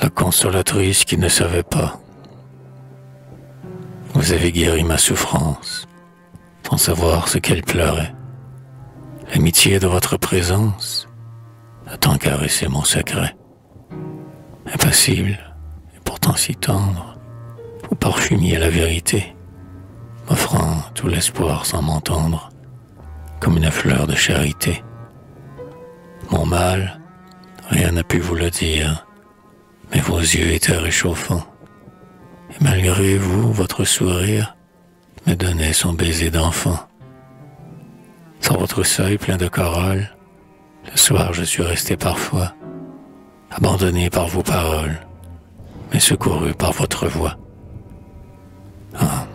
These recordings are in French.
la consolatrice qui ne savait pas. Vous avez guéri ma souffrance, sans savoir ce qu'elle pleurait. L'amitié de votre présence a tant caressé mon secret. Impassible, et pourtant si tendre, vous parfumiez la vérité, m'offrant tout l'espoir sans m'entendre, comme une fleur de charité. Mon mal, rien n'a pu vous le dire, mais vos yeux étaient réchauffants. Et malgré vous, votre sourire me donnait son baiser d'enfant. Sur votre seuil plein de corolle, le soir je suis resté parfois, abandonné par vos paroles, mais secouru par votre voix. Ah,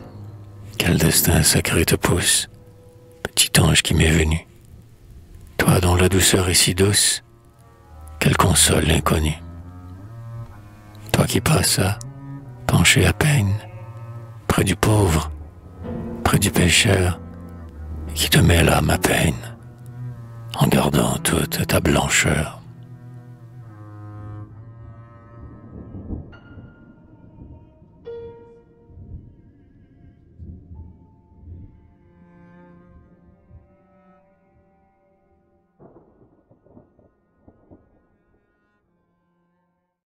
quel destin sacré te pousse, petit ange qui m'est venu. Toi dont la douceur est si douce, qu'elle console l'inconnu. Toi qui passa, penché à peine, près du pauvre, près du pécheur, qui te mêle à ma peine, en gardant toute ta blancheur.